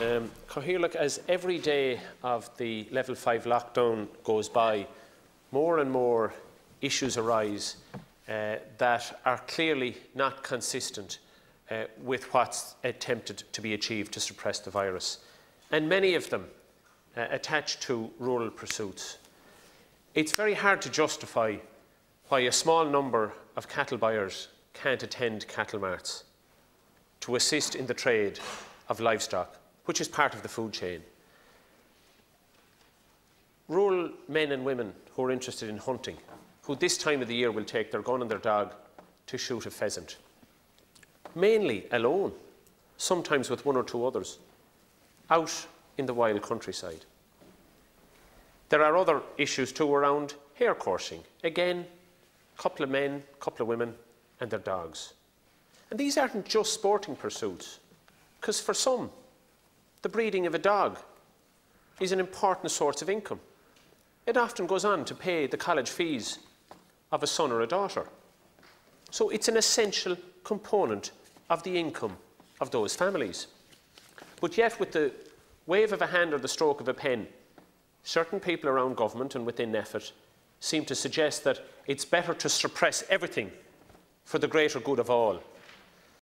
Um, Cathaoirleach, as every day of the level 5 lockdown goes by, more and more issues arise uh, that are clearly not consistent uh, with what's attempted to be achieved to suppress the virus. And many of them uh, attached to rural pursuits. It's very hard to justify why a small number of cattle buyers can't attend cattle marts to assist in the trade of livestock, which is part of the food chain. Rural men and women who are interested in hunting, who this time of the year will take their gun and their dog to shoot a pheasant, mainly alone, sometimes with one or two others, out in the wild countryside. There are other issues too around hare coursing. Again, a couple of men, a couple of women, and their dogs. And these aren't just sporting pursuits, because for some, the breeding of a dog is an important source of income. It often goes on to pay the college fees of a son or a daughter. So it's an essential component of the income of those families. But yet, with the wave of a hand or the stroke of a pen, certain people around government and within NPHET seem to suggest that it's better to suppress everything for the greater good of all